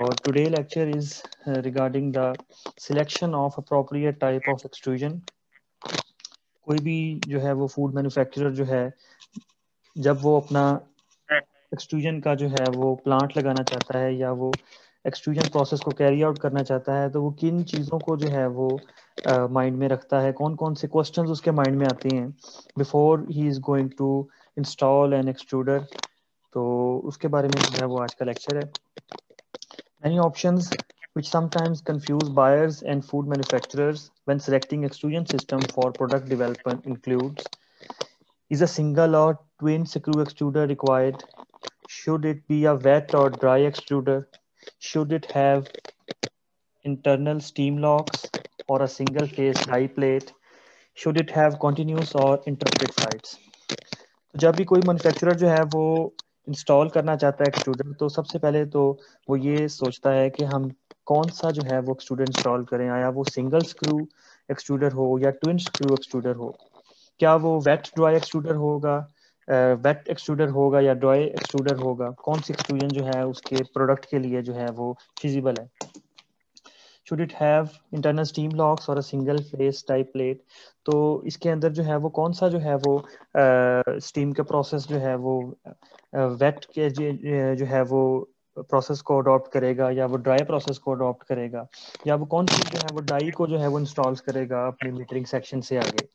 और today lecture is regarding the selection of appropriate type of extrusion कोई भी जो है वो फ़ूड मैन्युफैक्चरर जो है जब वो अपना एक्सट्रूजन का जो है वो प्लांट लगाना चाहता है या वो एक्सट्रूजन प्रोसेस को कैरी आउट करना चाहता है तो वो किन चीज़ों को जो है वो माइंड uh, में रखता है? कौन कौन से क्वेश्चंस उसके माइंड में आते हैं before he is going to install an extruder तो उसके बारे में जो है वो आज का लेक्चर है। Many options which sometimes confuse buyers and food manufacturers when selecting extrusion system for product development includes is a single or twin screw extruder required should it be a wet or dry extruder should it have internal steam locks or a single phase die plate should it have continuous or interrupted flights जब भी कोई manufacturer जो है वो install करना चाहता है student तो सबसे पहले तो वो ये सोचता है कि हम कौन सा जो है वो स्टूडेंट इंस्टॉल करें आया वो सिंगल स्क्रू एक्सटूडर हो या ट्विन स्क्रू एक्सटूडर हो। क्या वो वेट ड्राई एक्सटूडर होगा वेट एक्सट्रूडर होगा या ड्राई एक्सट्रूडर होगा? कौन सी एक्सट्रूजन जो है उसके प्रोडक्ट के लिए जो है वो फिजिबल है? Should it have internal steam locks और a single face type plate तो इसके अंदर जो है वो कौन सा जो है वो स्टीम का प्रोसेस जो है वो वेट के जो है वो प्रोसेस को अडॉप्ट करेगा या वो ड्राई प्रोसेस को अडॉप्ट करेगा? या वो कौन सी जो है वो डाई को जो है वो इंस्टॉल करेगा अपने मीटरिंग सेक्शन से आगे?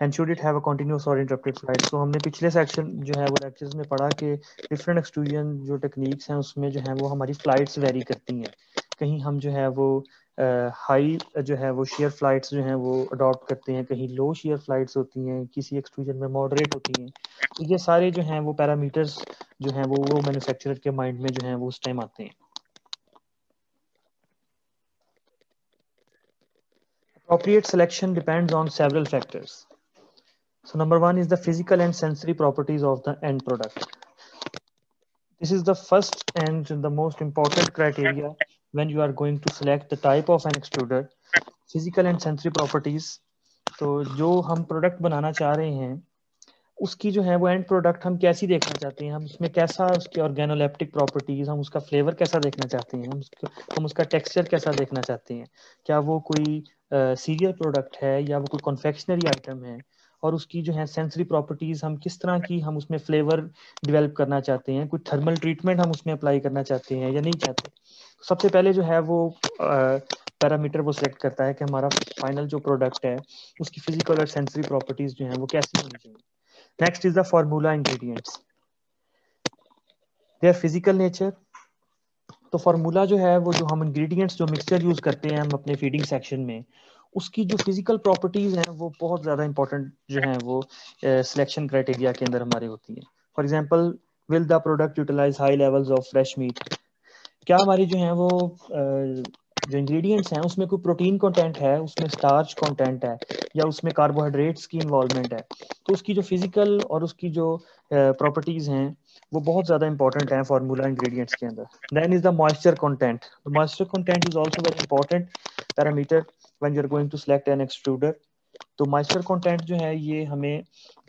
And should it have a continuous और इंटरप्टेड फ़्लाइट तो हमने पिछले सेक्शन जो है वो लेक्चर्स में पढ़ा कि डिफरेंट एक्सट्रूजन जो टेक्निक्स हैं उसमें जो है वो हमारी फ्लाइट्स वेरी करती हैं। कहीं हम जो है वो हाई uh, जो है वो शेयर फ्लाइट्स जो हैं वो अडॉप्ट करते हैं कहीं लो शेयर फ्लाइट्स होती हैं किसी एक्सट्रूजन में मॉडरेट होती हैं तो ये सारे जो हैं वो पैरामीटर्स जो हैं वो वो मैन्युफैक्चरर के माइंड में जो हैं वो उस टाइम आते हैं Appropriate selection depends on several factors. So number one is the physical and sensory properties of the end product. This is the first and the most important criteria when you are going to select the type of an extruder. Physical and sensory properties. तो जो हम product बनाना चाह रहे हैं उसकी जो है वो एंड प्रोडक्ट हम कैसी देखना चाहते हैं हम उसमें कैसा उसकी ऑर्गेनोलेप्टिक प्रॉपर्टीज़ हम उसका फ्लेवर कैसा देखना चाहते हैं हम उसका हम उसका टेक्सचर कैसा देखना चाहते हैं क्या वो कोई सीरियल uh, प्रोडक्ट है या वो कोई कॉन्फेक्शनरी आइटम है और उसकी जो है सेंसरी प्रॉपर्टीज़ हम किस तरह की हम उसमें फ्लेवर डेवलप करना चाहते हैं, कुछ थर्मल ट्रीटमेंट हम उसमें अप्लाई करना चाहते हैं या नहीं चाहते सबसे पहले जो है वो पैरामीटर वो सिलेक्ट करता है कि हमारा फाइनल जो प्रोडक्ट है, उसकी फ़िज़िकल और सेंसरी प्रॉपर्टीज़ जो है वो कैसी होनी चाहिए। Next is the formula ingredients their physical nature तो फार्मूला जो है वो जो हम इंग्रेडिएंट्स जो मिक्सचर यूज़ करते हैं हम अपने फीडिंग सेक्शन में उसकी जो फ़िज़िकल प्रॉपर्टीज़ हैं वो बहुत ज़्यादा इंपॉर्टेंट जो है वो सिलेक्शन uh, क्राइटेरिया के अंदर हमारे होती हैं। For example will the product utilise high levels of fresh meat क्या हमारी जो है वो uh, जो इंग्रेडिएंट्स हैं उसमें कोई प्रोटीन कंटेंट है उसमें स्टार्च कंटेंट है या उसमें कार्बोहाइड्रेट्स की इन्वॉल्वमेंट है? तो उसकी जो फ़िज़िकल और उसकी जो प्रॉपर्टीज़ uh, हैं वो बहुत ज़्यादा इंपॉर्टेंट है फार्मूला इंग्रेडिएंट्स के अंदर। Then is the moisture content moisture content is also very important parameter you are going to select an extruder तो मॉइस्चर कंटेंट जो है, ये हमें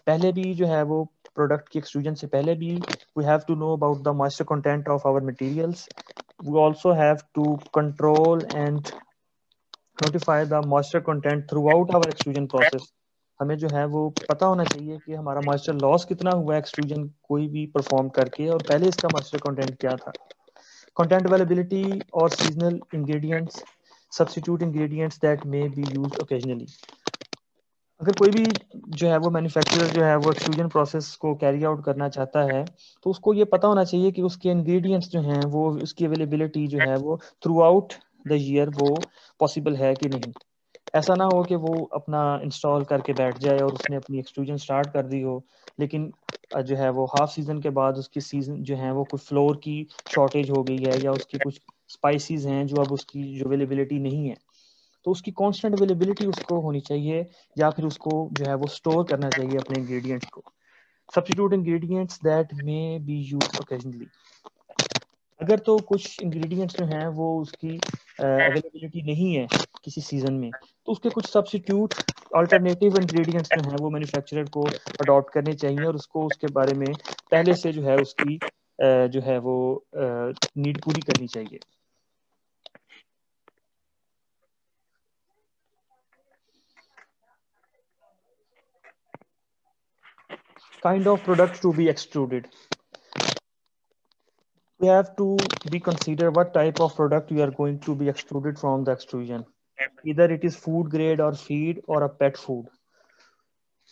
पहले भी जो है वो प्रोडक्ट की एक्सट्रूजन से पहले भी we have to know about the moisture content of our materials also have to control and notify the moisture content throughout our extrusion process हमें जो है वो पता होना चाहिए कि हमारा मॉइस्चर लॉस कितना हुआ एक्सट्रूजन कोई भी परफॉर्म करके और पहले इसका मॉइस्चर कंटेंट क्या था। कंटेंट अवेलेबिलिटी और seasonal ingredients substitute ingredients that may be used occasionally. अगर कोई भी जो है वो मैन्युफैक्चरर जो है वो एक्सट्रूजन प्रोसेस को कैरी आउट करना चाहता है तो उसको ये पता होना चाहिए कि उसके इंग्रेडिएंट्स जो हैं वो, उसकी अवेलेबिलिटी जो है वो थ्रू आउट द ईयर वो पॉसिबल है कि नहीं। ऐसा ना हो कि वो अपना इंस्टॉल करके बैठ जाए और उसने अपनी एक्सट्रूजन स्टार्ट कर दी हो, लेकिन जो है वो हाफ़ सीज़न के बाद उसकी सीज़न जो है वो कुछ फ्लोर की शॉर्टेज हो गई है या उसकी कुछ स्पाइसेस हैं जो अब उसकी जो अवेलेबिलिटी नहीं है। तो उसकी कांस्टेंट अवेलेबिलिटी उसको होनी चाहिए या फिर उसको जो है वो स्टोर करना चाहिए अपने इंग्रेडिएंट्स को। Substitute ingredients that may be use occasionally अगर तो कुछ इंग्रेडिएंट्स जो हैं वो उसकी अवेलेबिलिटी uh, नहीं है किसी सीज़न में तो उसके कुछ सब्सटीट्यूट अल्टरनेटिव इंग्रेडिएंट्स जो हैं वो मैन्युफैक्चरर को अडॉप्ट करने चाहिए और उसको उसके बारे में पहले से जो है उसकी uh, जो है वो नीड uh, पूरी करनी चाहिए। Kind of product to be extruded we have to be consider what type of product we are going to be extruded from the extrusion either it is food grade or feed or a pet food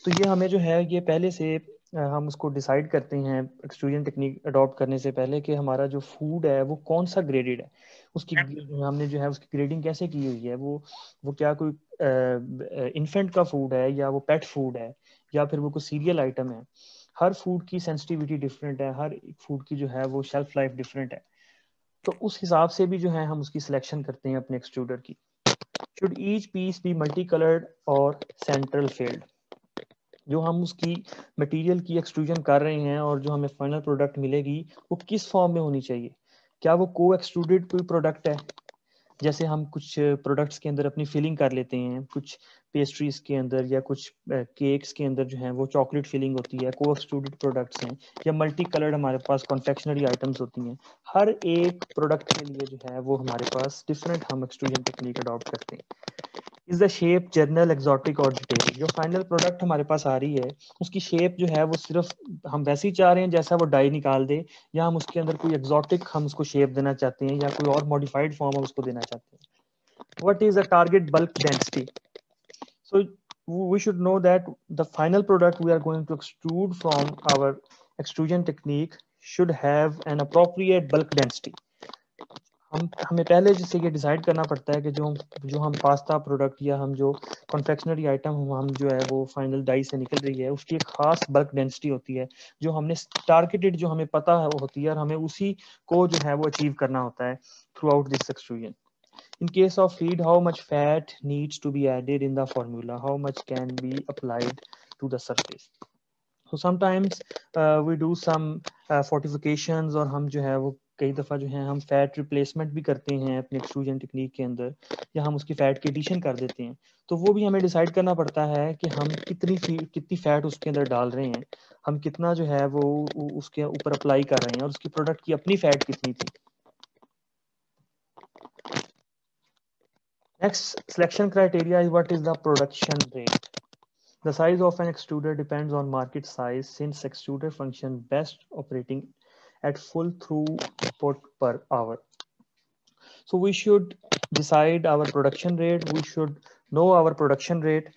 तो ये हमें जो है ये पहले से हम उसको डिसाइड करते हैं एक्सट्रूजन टेक्निक अडॉप्ट करने से पहले कि हमारा जो फ़ूड है वो कौन सा ग्रेडेड है उसकी हमने जो है उसकी ग्रेडिंग कैसे की हुई है वो वो क्या कोई इन्फेंट का फ़ूड है या वो पेट फ़ूड है या फिर वो कोई सीरियल आइटम है। हर फ़ूड की सेंसिटिविटी डिफरेंट है, हर फ़ूड की जो है वो शेल्फ लाइफ डिफरेंट है। तो उस हिसाब से भी जो है हम उसकी सिलेक्शन करते हैं अपने एक्सट्रूडर की। Should each piece be multi coloured और सेंट्रल फ़ील्ड जो हम उसकी मटेरियल की एक्सट्रूजन कर रहे हैं और जो हमें फाइनल प्रोडक्ट मिलेगी, वो किस फॉर्म में होनी चाहिए? क्या वो को एक्सट्रूडेड कोई प्रोडक्ट है? जैसे हम कुछ प्रोडक्ट्स के अंदर अपनी फिलिंग कर लेते हैं, कुछ पेस्ट्रीज के अंदर या कुछ केक्स के अंदर जो है, वो चॉकलेट फिलिंग होती है को एक्सट्रूडेड प्रोडक्ट्स हैं, या मल्टी कलर्ड हमारे पास कॉन्फेक्शनरी आइटम्स होती हैं, हर एक प्रोडक्ट के लिए जो है, वो हमारे पास डिफरेंट हम एक्सट्रूजन टेक्निक अडॉप्ट करते हैं। Is the shape general exotic और डिटेल जो फाइनल प्रोडक्ट हमारे पास आ रही है। उसकी शेप जो है वो सिर्फ़ हम वैसे ही चाह रहे हैं जैसा वो डाई निकाल दे, या हम उसके अंदर कोई एक्जॉटिक हम उसको शेप देना चाहते हैं, या कोई और मॉडिफाइड फॉर्म हम उसको देना चाहते हैं। What is a target bulk density so we should know that the final product we are going to extrude from our extrusion technique should have an appropriate bulk density. हम हमें पहले जैसे ये डिसाइड करना पड़ता है कि जो जो हम पास्ता प्रोडक्ट या हम जो कॉन्फेक्शनरी आइटम हम हम जो है वो फाइनल डाई से निकल रही है उसकी एक खास बल्क डेंसिटी होती है जो हमने टारगेटेड जो हमें पता है होती है और हमें उसी को जो है वो अचीव करना होता है throughout this extrusion in case of feed how much fat needs to be added in the formula? How much can be applied to the surface? So sometimes uh, we do some uh, fortifications जो है वो कई दफ़ा जो है, हम fat replacement भी करते हैं अपने एक्सट्रूजन टेक्निक के अंदर, या हम उसकी फ़ैट की एडिशन कर देते हैं तो वो भी हमें डिसाइड करना पड़ता है कि हम कितनी कितनी फ़ैट उसके अंदर डाल रहे हैं, हम कितना जो है वो उसके ऊपर अप्लाई कर रहे हैं, और उसकी प्रोडक्ट की अपनी फ़ैट कितनी थी Next, selection criteria is what is the production rate. The size of an extruder depends on market size, since extruder function best operating at full throughput per hour. So we should decide our production rate. We should know our production rate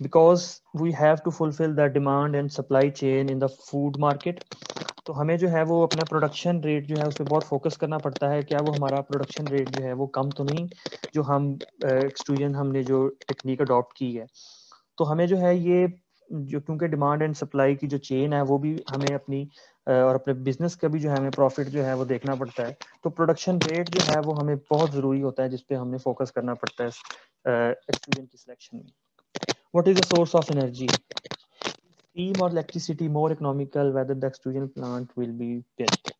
because we have to fulfill the demand and supply chain in the food market. तो हमें जो है वो अपना production rate जो है उस पर बहुत फोकस करना पड़ता है क्या वो हमारा प्रोडक्शन रेट जो है वो कम तो नहीं जो हम एक्सट्रूजन हमने जो टेक्निक अडॉप्ट की है तो हमें जो है ये जो क्योंकि डिमांड एंड सप्लाई की जो चेन है वो भी हमें अपनी और अपने बिज़नेस का भी जो है हमें प्रॉफिट जो है वो देखना पड़ता है। तो प्रोडक्शन रेट जो है वो हमें बहुत ज़रूरी होता है, जिसपे हमें फोकस करना पड़ता है स्टूडेंट की सिलेक्शन में। What is the source of energy steam or electricity more economical whether the extrusion plant will be built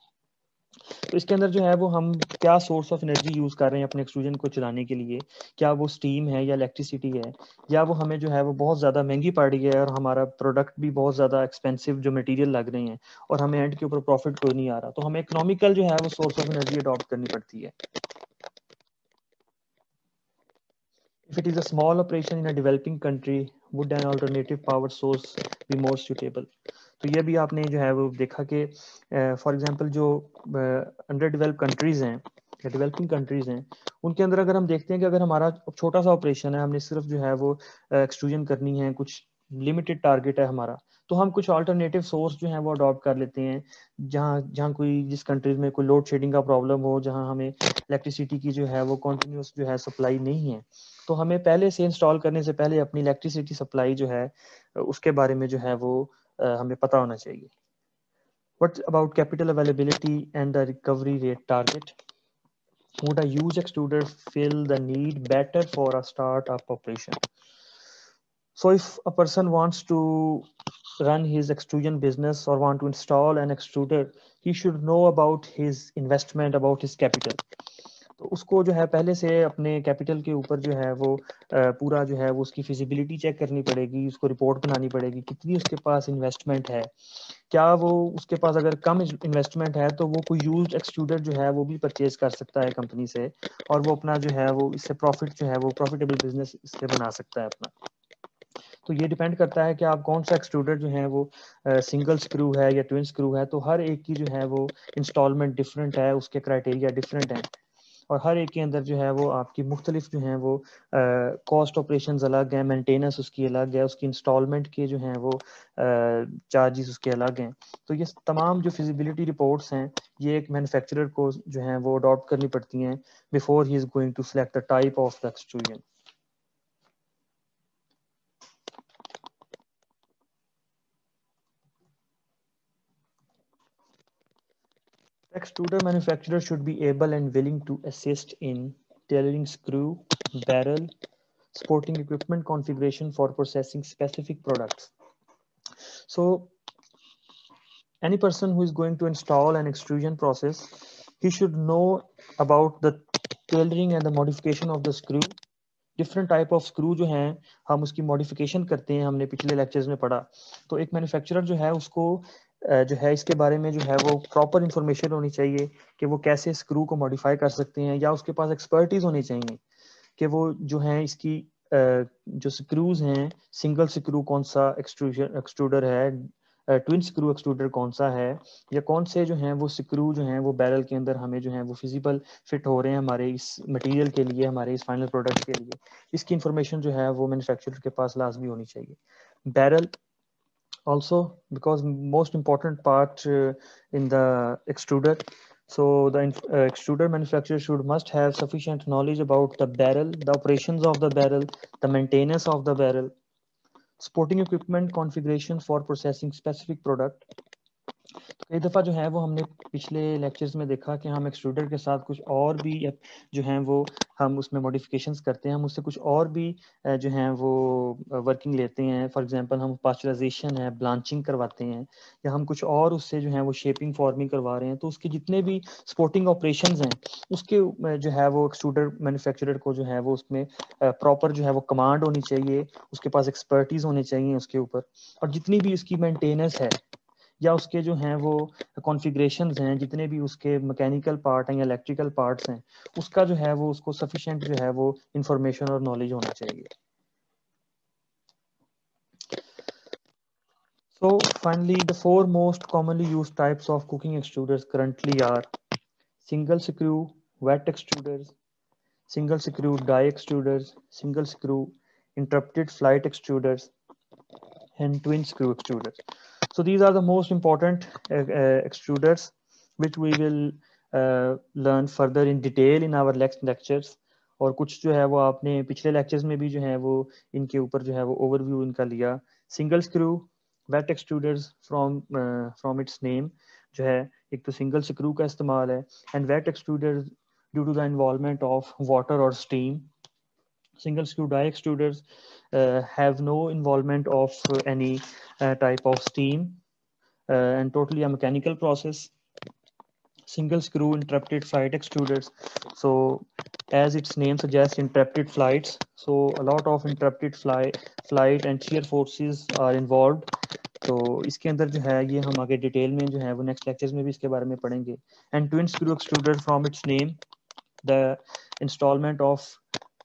तो इसके अंदर जो है वो हम क्या सोर्स ऑफ़ एनर्जी यूज़ कर रहे हैं अपने एक्सट्रूजन को चलाने के लिए? क्या वो स्टीम है या इलेक्ट्रिसिटी है? या वो हमें जो है वो बहुत ज़्यादा महँगी पड़ रही है और हमारा प्रोडक्ट भी बहुत ज़्यादा एक्सपेंसिव जो मटेरियल लग रहे हैं और हमें एंड के ऊपर प्रॉफिट कोई नहीं आ रहा? तो हमें इकोनॉमिकल जो है वो सोर्स ऑफ़ एनर्जी अडॉप्ट करनी पड़ती है। If it is a small operation in a developing country, would an alternative power source be more suitable? तो ये भी आपने जो है वो देखा कि फॉर एग्जांपल जो अंडर डेवलप कंट्रीज़ हैं डेवलपिंग कंट्रीज़ हैं, उनके अंदर अगर हम देखते हैं कि अगर हमारा छोटा सा ऑपरेशन है, हमने सिर्फ़ जो है वो एक्सट्रूजन करनी है, कुछ लिमिटेड टारगेट है हमारा तो हम कुछ अल्टरनेटिव सोर्स जो है वो अडॉप्ट कर लेते हैं, जहाँ जहाँ कोई, जिस कंट्रीज़ में कोई लोड शेडिंग का प्रॉब्लम हो, जहाँ हमें इलेक्ट्रिसिटी की जो है वो कॉन्टिन्यूस जो है सप्लाई नहीं है तो हमें पहले से इंस्टॉल करने से पहले अपनी इलेक्ट्रिसिटी सप्लाई जो है, उसके बारे में जो है वो हमें पता होना चाहिए what about capital availability and the recovery rate target would a huge extruder fill the need better for a startup operation so if a person wants to run his extrusion business or want to install an extruder he should know about his investment about his capital तो उसको जो है पहले से अपने capital के ऊपर जो है वो पूरा जो है वो उसकी फिजिबिलिटी चेक करनी पड़ेगी, उसको रिपोर्ट बनानी पड़ेगी, कितनी उसके पास इन्वेस्टमेंट है। क्या वो उसके पास अगर कम इन्वेस्टमेंट है तो वो कोई यूज़ एक्सट्रूडर जो है वो भी परचेज कर सकता है कंपनी से और वो अपना जो है वो इससे प्रॉफिट जो है वो प्रॉफिटेबल बिज़नेस इससे बना सकता है अपना। तो ये डिपेंड करता है कि आप कौन सा एक्सट्रूडर जो है वो सिंगल स्क्रू है या ट्विन स्क्रू है तो हर एक की जो है वो इंस्टॉलमेंट डिफरेंट है, उसके क्राइटेरिया डिफरेंट है। और हर एक के अंदर जो है वो आपकी मुख्तलिफ़ जो है वो कॉस्ट ऑपरेशन अलग हैं मेंटेनेंस उसकी अलग है, उसकी इंस्टॉलमेंट के जो है वो चार्जेस उसके अलग हैं। तो ये तमाम जो फिजिबिलिटी रिपोर्ट्स हैं, ये एक मैन्युफैक्चरर को जो है वो अडॉप्ट करनी पड़ती हैं before he is going to select the type of the extrusion Extruder manufacturer should be able and willing to assist in tailoring screw, barrel, sporting equipment configuration for processing specific products. So any person who is going to install an extrusion process, he should know about the tailoring and the modification of the screw. Different type of screw जो हैं हम उसकी modification करते हैं हमने पिछले lectures में पढ़ा तो एक मैन्युफैक्चरर जो है उसको जो है, इसके बारे में जो है, वो प्रॉपर इंफॉर्मेशन होनी चाहिए कि वो कैसे स्क्रू को मॉडिफाई कर सकते हैं या उसके पास एक्सपर्टीज होनी चाहिए कि वो जो है, इसकी जो स्क्रूज हैं सिंगल स्क्रू कौन सा एक्सट्रूडर है ट्विन स्क्रू एक्सट्रूडर कौन सा है, या कौन से जो हैं, वो स्क्रू जो हैं, वो बैरल के अंदर हमें जो है, वो फिजिबल फिट हो रहे हैं हमारे इस मटेरियल के लिए, हमारे इस फाइनल प्रोडक्ट के लिए। इसकी इंफॉर्मेशन जो है, वो मैन्युफैक्चरर के पास लाजमी होनी चाहिए। Barrel also because most important part uh, in the extruder. So the uh, extruder manufacturer should must have sufficient knowledge about the barrel the operations of the barrel the maintenance of the barrel sporting equipment configuration for processing specific product कई दफ़ा जो है वो हमने पिछले lectures में देखा कि हम एक्सट्रूडर के साथ कुछ और भी जो हैं वो हम उसमें मॉडिफिकेशंस करते हैं, हम उससे कुछ और भी जो हैं वो वर्किंग लेते हैं। फॉर एग्जांपल हम पास्चराइजेशन है ब्लांचिंग करवाते हैं या हम कुछ और उससे जो है वो शेपिंग फॉर्मिंग करवा रहे हैं। तो उसके जितने भी स्पोर्टिंग ऑपरेशन हैं, उसके जो है वो एक्सट्रूडर मैन्युफैक्चरर को जो है वो उसमें प्रॉपर जो है वो कमांड होनी चाहिए, उसके पास एक्सपर्टीज होनी चाहिए उसके ऊपर। और जितनी भी उसकी मेंटेनेंस है या उसके जो हैं वो कॉन्फिग्रेशन हैं, जितने भी उसके मैकेनिकल पार्ट हैं या इलेक्ट्रिकल पार्ट्स हैं, उसका जो है वो, उसको सफिशेंट जो है वो इंफॉर्मेशन और नॉलेज होना चाहिए। So finally the four most commonly use types of cooking extruders currently are single screw wet extruders single screw die extruders single screw interrupted flight extruders and twin screw extruders So these are the most important uh, uh, extruders, which we will uh, learn further in detail in our next lectures. और कुछ जो है वो आपने पिछले lectures में भी जो है वो इनके ऊपर जो है वो ओवरव्यू इनका लिया। Single screw wet extruders from from its name जो है एक तो सिंगल स्क्रू का इस्तेमाल है। And wet extruder due to the involvement of water और steam single screw die extruders uh, have no involvement of uh, any uh, type of steam uh, and totally a mechanical process single screw interrupted flight extruders so as its name suggests interrupted flights so a lot of interrupted fly flight and shear forces are involved तो इसके अंदर जो है ये हम आगे detail में जो है वो नेक्स्ट लेक्चर्स में भी इसके बारे में पढ़ेंगे and twin screw extruder from its name the installment of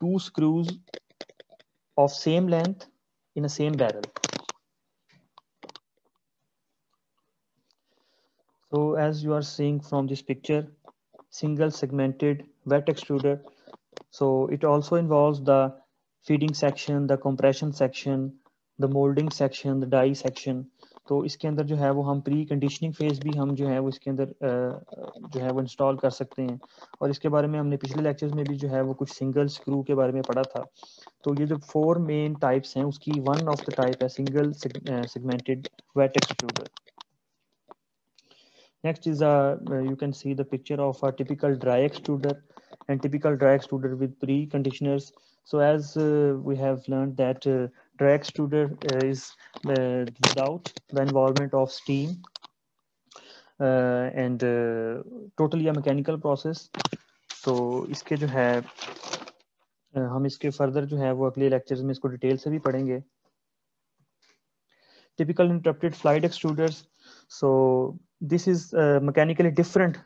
two screws of same length in a same barrel. So as you are seeing from this picture, single segmented wet extruder. So it also involves the feeding section, the compression section, the molding section, the die section. तो इसके अंदर जो है वो हम pre conditioning phase भी हम जो है वो इसके अंदर जो है वो इंस्टॉल कर सकते हैं। और इसके बारे में हमने पिछले लेक्चर्स में भी जो है वो कुछ सिंगल स्क्रू के बारे में पढ़ा था। तो ये जो फोर मेन टाइप्स हैं उसकी वन ऑफ़ द टाइप है single segmented wet extruder Next is a, uh, you can see the picture of a typical dry extruder and typical dry extruder with pre-conditioners. So as uh, we have learned that uh, dry extruder is uh, without the involvement of steam uh, and uh, totally a mechanical process. तो इसके जो है हम इसके further जो है वो अगले लेक्चर्स में इसको डिटेल से भी पढ़ेंगे typical interrupted flight extruders so this is uh, mechanically different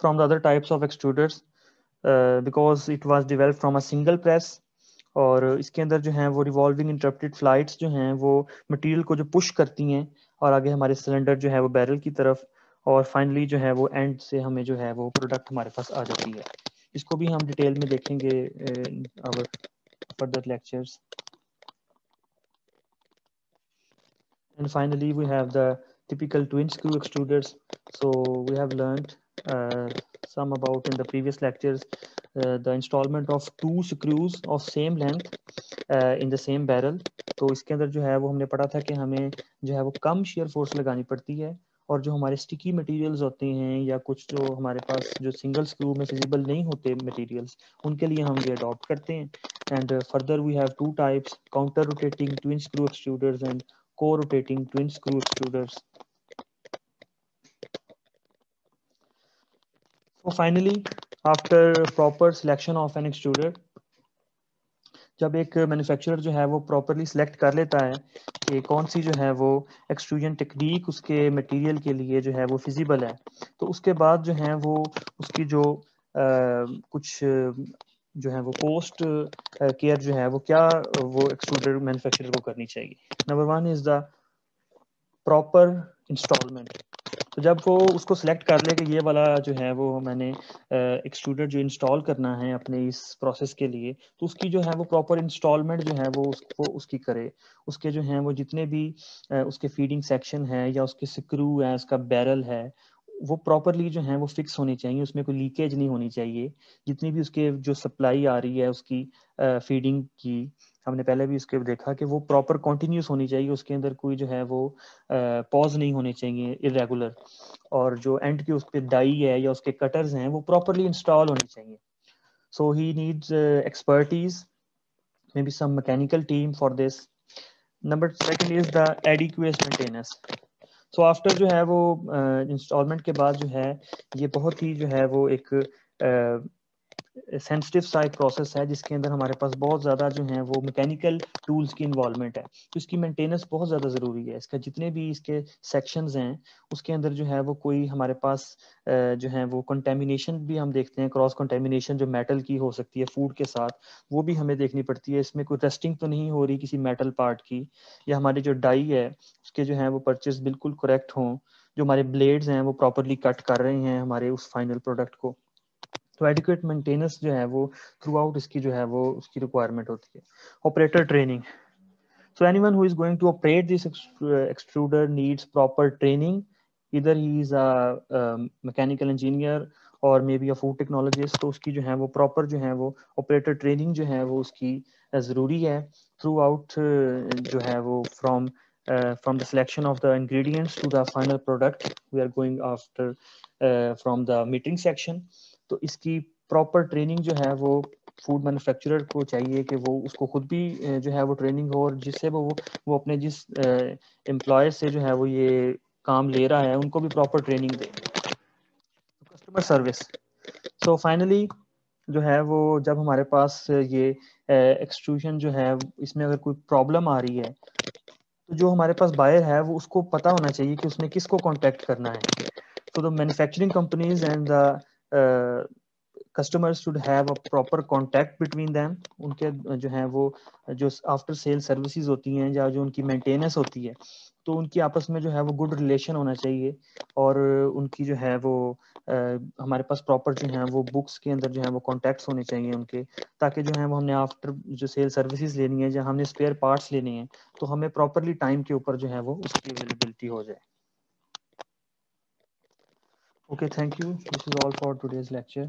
from the other types of extruders uh, because it was developed from a single press और इसके अंदर जो है वो रिवॉल्विंग इंटरप्टेड फ्लाइट्स जो हैं वो मटेरियल को जो पुश करती हैं और आगे हमारे सिलेंडर जो है वो बैरल की तरफ़ और फाइनली जो है वो एंड से हमें जो है वो प्रोडक्ट हमारे पास आ जाती है। इसको भी हम डिटेल में देखेंगे further lectures and finally we have the typical twin screw extruders. So we have learned uh, some about in the previous lectures uh, the installment of two screws of same length uh, in the same barrel तो इसके अंदर जो है वो हमने पढ़ा था कि हमें जो है वो कम शेयर फोर्स लगानी पड़ती है और जो हमारे स्टिकी मटेरियल्स होते हैं या कुछ जो हमारे पास जो सिंगल स्क्रू में फिजिबल नहीं होते मटेरियल्स उनके लिए हम ये अडॉप्ट करते हैं and further we have two types counter rotating twin screw extruders and co-rotating twin screw extruders. So finally, after proper selection of an extruder, जब एक मैन्युफैक्चरर जो है वो प्रॉपरली सिलेक्ट कर लेता है कि कौन सी जो है वो एक्सट्रूजन टेक्निक उसके मटेरियल के लिए जो है वो फिजिबल है तो उसके बाद जो है वो उसकी जो आ, कुछ जो है वो पोस्ट केयर जो है वो क्या वो एक्सट्रूडर मैन्युफैक्चरर को करनी चाहिए। Number one is the proper installment तो जब वो उसको सिलेक्ट कर ले कि ये वाला जो है वो मैंने एक्सट्रूडर जो इंस्टॉल करना है अपने इस प्रोसेस के लिए तो उसकी जो है वो प्रॉपर इंस्टॉलमेंट जो है वो उसको, उसकी करे। उसके जो है वो जितने भी उसके फीडिंग सेक्शन है या उसके स्क्रू है, उसका बैरल है, वो प्रॉपरली जो है वो फिक्स होनी चाहिए, उसमें कोई लीकेज नहीं होनी चाहिए। जितनी भी उसके जो सप्लाई आ रही है उसकी फीडिंग की हमने पहले भी इसके देखा कि वो प्रॉपर कॉन्टिन्यूस होनी चाहिए उसके अंदर कोई जो है वो पॉज नहीं होने चाहिए इरेगुलर और जो एंड की उस पर डाई है या उसके कटर्स हैं वो प्रॉपरली इंस्टॉल होने चाहिए. So he needs expertise may be some mechanical team for this number second is the adequate maintenance so after जो है वो इंस्टॉलमेंट uh, के बाद जो है ये बहुत ही जो है वो एक सेंसिटिव सा एक प्रोसेस है, जिसके अंदर हमारे पास बहुत ज़्यादा जो है वो मैकेनिकल टूल्स की इन्वॉल्वमेंट है। तो इसकी मेंटेनेंस बहुत ज़्यादा ज़रूरी है। इसका जितने भी इसके सेक्शंस हैं, उसके अंदर जो है वो कोई हमारे पास जो है वो कंटेमिनेशन भी हम देखते हैं। क्रॉस कंटेमिनेशन जो मेटल की हो सकती है फ़ूड के साथ, वो भी हमें देखनी पड़ती है। इसमें कोई टेस्टिंग तो नहीं हो रही किसी मेटल पार्ट की, या हमारी जो डाई है, उसके जो है वो परचेज बिल्कुल करेक्ट हों, जो हमारे ब्लेड्स हैं वो प्रॉपरली कट कर रहे हैं हमारे उस फाइनल प्रोडक्ट को। तो एडिक्वेट मेंटेनेंस जो है वो थ्रू आउट इसकी जो है वो उसकी रिक्वायरमेंट होती है। Operator training anyone who is going to operate this extruder needs proper training. Either he is a, a mechanical engineer और may be a food technologist तो उसकी जो है वो प्रॉपर जो है वो ऑपरेटर ट्रेनिंग जो है वो उसकी ज़रूरी है। थ्रू आउट जो है वो from from the selection of the ingredients to the final product we are going after from the meeting section तो इसकी प्रॉपर ट्रेनिंग जो है वो फ़ूड मैन्युफैक्चरर को चाहिए कि वो उसको खुद भी जो है वो ट्रेनिंग हो और जिससे वो वो अपने जिस एम्प्लॉय से जो है वो ये काम ले रहा है, उनको भी प्रॉपर ट्रेनिंग दे। कस्टमर सर्विस सो फाइनली जो है वो जब हमारे पास ये एक्सट्रूशन जो है, इसमें अगर कोई प्रॉब्लम आ रही है तो जो हमारे पास बायर है, वो उसको पता होना चाहिए कि उसने किसको कांटेक्ट करना है। तो the manufacturing companies and customers should have a proper contact between them उनके जो है वो जो आफ्टर सेल सर्विसेज़ होती हैं या जो उनकी मेंटेनेंस होती है तो उनकी आपस में जो है वो गुड रिलेशन होना चाहिए और उनकी जो है वो आ, हमारे पास प्रॉपर जो है वो बुक्स के अंदर जो है वो कॉन्टैक्ट्स होने चाहिए उनके ताकि जो है वो हमने आफ्टर जो सेल सर्विसेज़ लेनी है या हमने स्पेयर पार्ट्स लेने हैं तो हमें प्रॉपरली टाइम के ऊपर जो है वो उसकी अवेलेबिलिटी हो जाए। Okay, thank you. This is all for today's lecture.